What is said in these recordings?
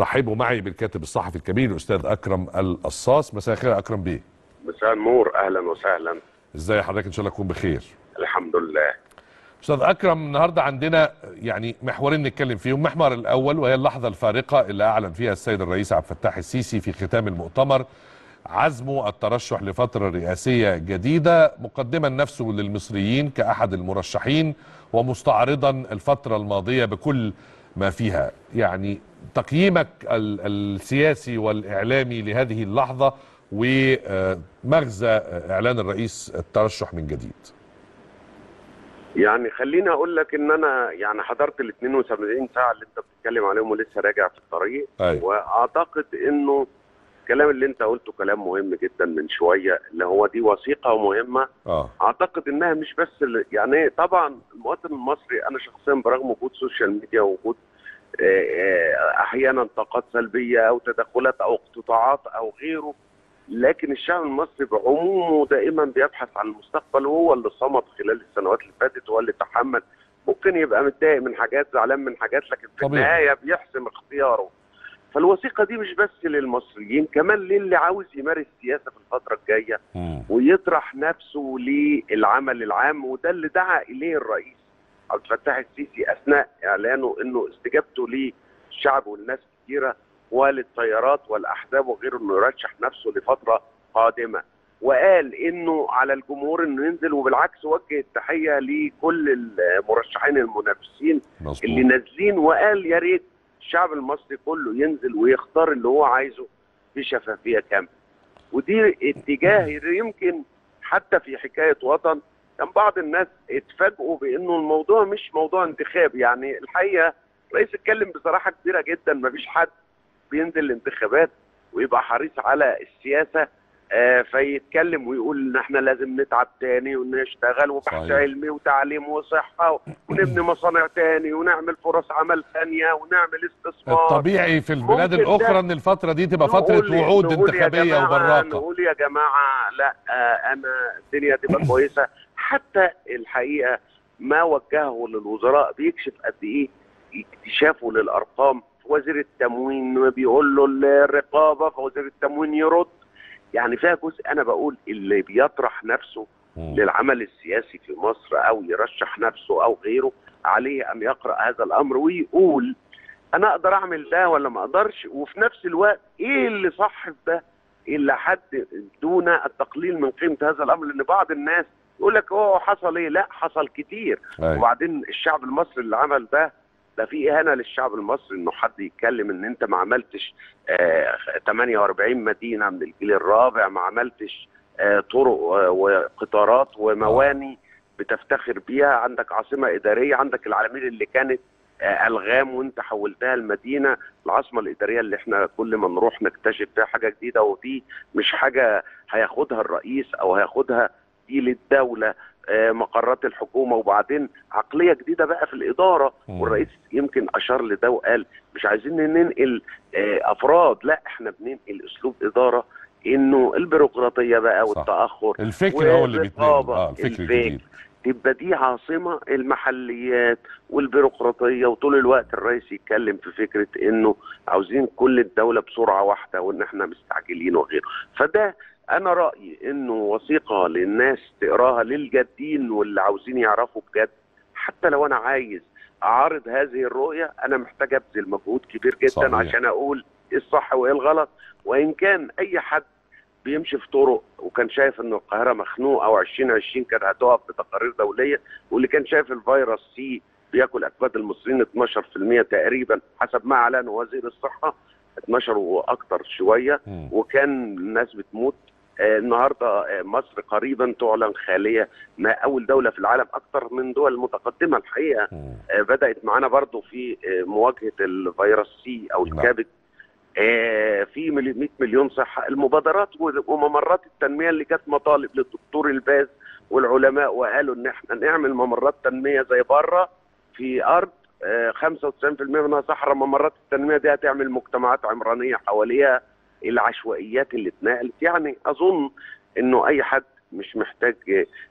رحبوا معي بالكاتب الصحفي الكبير الأستاذ أكرم القصاص مساء الخير يا أكرم بيه. مساء النور. أهلا وسهلا. إزاي حضرتك؟ إن شاء الله تكون بخير. الحمد لله. أستاذ أكرم النهارده عندنا يعني محورين نتكلم فيهم المحور الأول وهي اللحظة الفارقة اللي أعلن فيها السيد الرئيس عبد الفتاح السيسي في ختام المؤتمر عزمه الترشح لفترة رئاسية جديدة مقدما نفسه للمصريين كأحد المرشحين ومستعرضا الفترة الماضية بكل ما فيها. يعني تقييمك ال- السياسي والإعلامي لهذه اللحظة ومغزى إعلان الرئيس الترشح من جديد. يعني خليني أقول لك إن أنا يعني حضرت ال 72 ساعة اللي أنت بتتكلم عليهم ولسه راجع في الطريق. أيوة. وأعتقد إنه الكلام اللي أنت قلته كلام مهم جدا من شوية اللي هو دي وثيقة مهمة. آه. أعتقد إنها مش بس يعني طبعا المواطن المصري أنا شخصيا برغم وجود social media ووجود آه، آه، أحيانا طاقات سلبية أو تدخلات أو اقتطاعات أو غيره لكن الشعب المصري بعمومه دائما بيبحث عن المستقبل وهو اللي صمد خلال السنوات اللي فاتت هو اللي تحمل ممكن يبقى متضايق من حاجات زعلان من حاجات لكن في طبيعي. النهاية بيحسم اختياره فالوثيقة دي مش بس للمصريين كمان للي عاوز يمارس سياسة في الفترة الجاية. ويطرح نفسه للعمل العام وده اللي دعا إليه الرئيس عبد الفتاح السيسي أثناء إعلانه إنه استجابته للشعب والناس كثيره وللتيارات والأحزاب وغيره إنه يرشح نفسه لفترة قادمة. وقال إنه على الجمهور إنه ينزل وبالعكس وجه التحية لكل المرشحين المنافسين اللي مظبوط نازلين. وقال يا ريت الشعب المصري كله ينزل ويختار اللي هو عايزه بشفافيه كاملة. ودي اتجاه يمكن حتى في حكاية وطن كان بعض الناس اتفاجئوا بأنه الموضوع مش موضوع انتخاب. يعني الحقيقة الرئيس اتكلم بصراحة كبيرة جدا. ما فيش حد بينزل الانتخابات ويبقى حريص على السياسة آه فيتكلم ويقول إن إحنا لازم نتعب تاني ونشتغل وبحث صحيح. علمي وتعليم وصحة ونبني مصانع تاني ونعمل فرص عمل ثانية ونعمل استثمار. الطبيعي في البلاد الأخرى إن الفترة دي تبقى فترة وعود انتخابية وبراقة. نقول يا جماعة لا آه، أنا الدنيا تبقى كويسة. حتى الحقيقة ما وجهه للوزراء بيكشف قد إيه اكتشافه للأرقام. وزير التموين بيقول له الرقابة فوزير التموين يرد. يعني فيها جزء أنا بقول اللي بيطرح نفسه. للعمل السياسي في مصر أو يرشح نفسه أو غيره عليه أن يقرأ هذا الأمر ويقول أنا أقدر أعمل ده ولا ما أقدرش؟ وفي نفس الوقت إيه اللي صح في ده الا حد دون التقليل من قيمة هذا الأمر؟ لأن بعض الناس يقول لك هو حصل إيه؟ لا حصل كتير. أيوة. وبعدين الشعب المصري اللي عمل ده ده في إهانة للشعب المصري إنه حد يتكلم إن أنت ما عملتش آه 48 مدينة من الجيل الرابع ما عملتش آه طرق آه وقطارات ومواني بتفتخر بيها. عندك عاصمة إدارية عندك العالمين اللي كانت آه ألغام وأنت حولتها لمدينه العاصمة الإدارية اللي إحنا كل ما نروح نكتشف فيها حاجة جديدة ودي مش حاجة هياخدها الرئيس أو هياخدها دي للدوله آه، مقرات الحكومة وبعدين عقلية جديدة بقى في الإدارة. والرئيس يمكن أشار لده وقال مش عايزين ننقل آه، أفراد لا إحنا بننقل أسلوب إدارة إنه البيروقراطية بقى. والتأخر الفكر هو اللي بيتنقل آه الفكر. الجديد تبقى دي عاصمة المحليات والبيروقراطية وطول الوقت الرئيس يتكلم في فكرة إنه عاوزين كل الدولة بسرعة واحدة وإن إحنا مستعجلين وغيره فده أنا رأيي إنه وثيقة للناس تقراها للجادين واللي عاوزين يعرفوا بجد حتى لو أنا عايز أعارض هذه الرؤية أنا محتاج أبذل مجهود كبير جدا صحيح. عشان أقول إيه الصح وإيه الغلط وإن كان أي حد بيمشي في طرق وكان شايف ان القاهرة مخنوقه أو 2020 كانت هتقف بتقارير دولية واللي كان شايف الفيروس سي بياكل أكباد المصريين 12% تقريبا حسب ما اعلن وزير الصحة 12 وأكثر شوية. وكان الناس بتموت النهارده آه، مصر قريبا تعلن خالية ما أول دولة في العالم أكثر من دول متقدمة الحقيقة. آه، بدأت معانا برضو في آه، مواجهة الفيروس سي أو نعم. الكبد. آه، في ملي- 100 مليون صحة. المبادرات وممرات التنمية اللي كانت مطالب للدكتور الباز والعلماء وقالوا إن إحنا نعمل ممرات تنمية زي بره في أرض. آه، 95% منها صحراء. ممرات التنمية دي هتعمل مجتمعات عمرانية حواليها. العشوائيات اللي اتنقلت. يعني أظن إنه أي حد مش محتاج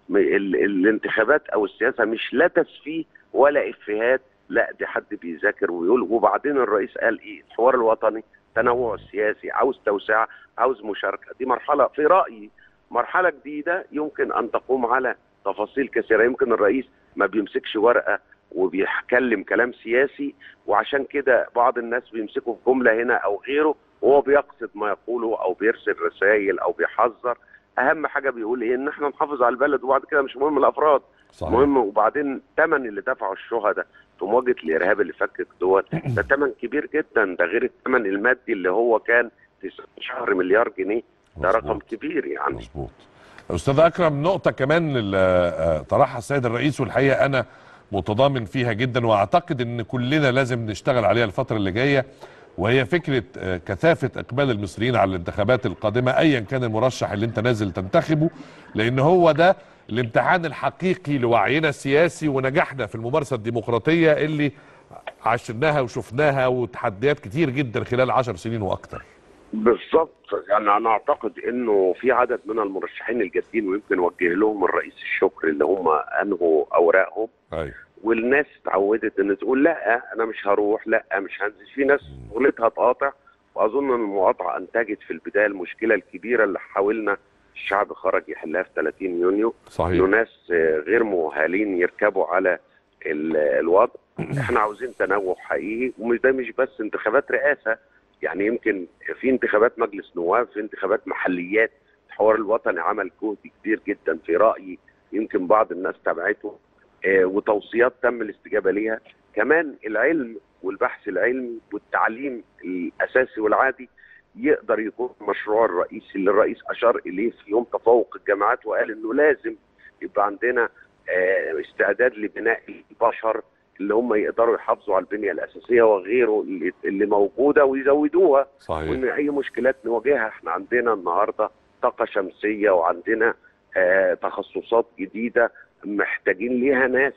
الانتخابات أو السياسة مش لا تسفيه ولا إفيهات. لا دي حد بيذاكر ويقول. وبعدين الرئيس قال إيه؟ الحوار الوطني تنوع السياسي عاوز توسعة عاوز مشاركة. دي مرحلة في رأيي مرحلة جديدة يمكن أن تقوم على تفاصيل كثيرة. يمكن الرئيس ما بيمسكش ورقة وبيتكلم كلام سياسي وعشان كده بعض الناس بيمسكوا في جملة هنا أو غيره. وهو بيقصد ما يقوله أو بيرسل رسائل أو بيحذر أهم حاجة بيقول إيه؟ إن إحنا نحافظ على البلد وبعد كده مش مهم الأفراد. صحيح. مهم وبعدين الثمن اللي دفعه الشهداء في مواجهه الارهاب اللي فكك دول ده ثمن كبير جدا ده غير الثمن المادي اللي هو كان في شهر مليار جنيه. ده. رقم كبير يعني. مظبوط. أستاذ أكرم نقطة كمان آه، طرحها السيد الرئيس والحقيقة أنا متضامن فيها جدا وأعتقد إن كلنا لازم نشتغل عليها الفترة اللي جاية. وهي فكرة آه، كثافة إقبال المصريين على الانتخابات القادمة ايا كان المرشح اللي أنت نازل تنتخبه لأن هو ده الامتحان الحقيقي لوعينا السياسي ونجاحنا في الممارسة الديمقراطية اللي عشناها وشفناها وتحديات كتير جدا خلال عشر سنين وأكتر. بالظبط. يعني أنا أعتقد إنه في عدد من المرشحين الجادين ويمكن وجه لهم الرئيس الشكر اللي هم أنهوا أوراقهم. أيوه. والناس اتعودت ان تقول لا أنا مش هروح لا مش هنزل. في ناس شغلتها تقاطع واظن إن المقاطعة انتجت في البداية المشكلة الكبيرة اللي حاولنا الشعب خرج يحلها في 30 يونيو. إنه صحيح ناس غير مؤهلين يركبوا على ال- الوضع. إحنا عاوزين تنوع حقيقي ومش ده مش بس انتخابات رئاسة. يعني يمكن في انتخابات مجلس نواب في انتخابات محليات. الحوار الوطني عمل جهد كبير جدا في رأيي. يمكن بعض الناس تابعته. آه، وتوصيات تم الاستجابة ليها. كمان العلم والبحث العلمي والتعليم الأساسي والعادي يقدر يكون مشروع الرئيسي اللي الرئيس أشار إليه في يوم تفوق الجامعات وقال إنه لازم يبقى عندنا آه، استعداد لبناء البشر اللي هم يقدروا يحافظوا على البنية الأساسية وغيره اللي, اللي موجودة ويزودوها. صحيح. وإن أي مشكلات نواجهها إحنا عندنا النهارده طاقة شمسية وعندنا آه تخصصات جديدة محتاجين ليها ناس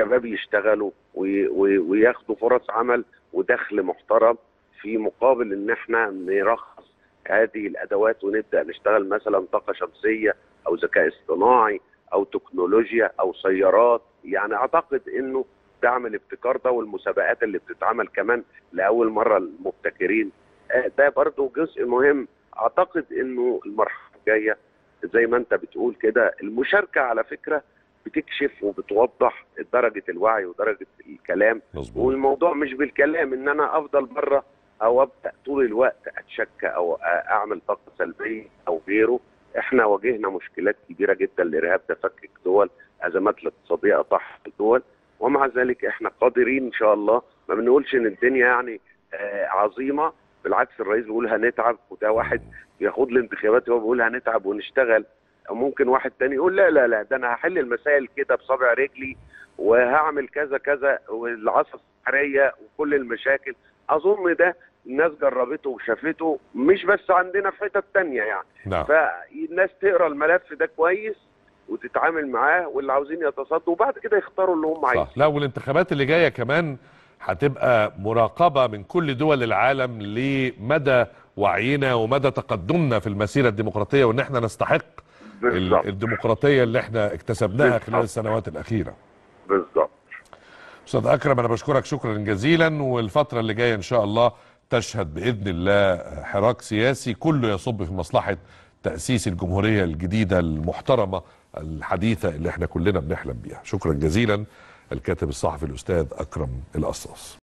شباب يشتغلوا وي- وي- وياخدوا فرص عمل ودخل محترم في مقابل إن إحنا نرخص هذه الأدوات ونبدأ نشتغل مثلا طاقة شمسية أو ذكاء اصطناعي أو تكنولوجيا أو سيارات. يعني أعتقد إنه دعم الابتكار ده والمسابقات اللي بتتعمل كمان لأول مرة المبتكرين. آه، ده برضو جزء مهم. أعتقد إنه المرحلة الجاية زي ما أنت بتقول كده المشاركة على فكرة بتكشف وبتوضح درجة الوعي ودرجة الكلام. مظبوط. والموضوع مش بالكلام إن أنا أفضل بره أو أبدأ طول الوقت اتشكى أو أعمل طاقة سلبية أو غيره. إحنا واجهنا مشكلات كبيرة جدا الارهاب ده فكك دول أزمات الاقتصادية اطاحت الدول. ومع ذلك إحنا قادرين إن شاء الله. ما بنقولش إن الدنيا يعني آه عظيمة. بالعكس الرئيس بيقول هنتعب وده واحد بياخد الانتخابات هو بيقول هنتعب ونشتغل. ممكن واحد تاني يقول لا لا لا ده أنا هحل المسائل كده بصابع رجلي وهعمل كذا كذا والعصا السحريه وكل المشاكل. أظن ده الناس جربته وشافته مش بس عندنا في حتت تانية يعني. نعم. فالناس تقرأ الملف ده كويس وتتعامل معاه واللي عاوزين يتصدوا وبعد كده يختاروا اللي هم عايزينه. لا والانتخابات اللي جاية كمان هتبقى مراقبة من كل دول العالم لمدى وعينا ومدى تقدمنا في المسيرة الديمقراطية وإن إحنا نستحق ال- بالظبط. الديمقراطية اللي إحنا اكتسبناها خلال بالظبط. السنوات الأخيرة. بالظبط. أستاذ أكرم أنا بشكرك شكرا جزيلا والفترة اللي جاية إن شاء الله تشهد بإذن الله حراك سياسي كله يصب في مصلحة تأسيس الجمهورية الجديدة المحترمة الحديثة اللي إحنا كلنا بنحلم بيها. شكرا جزيلا الكاتب الصحفي الأستاذ أكرم القصاص.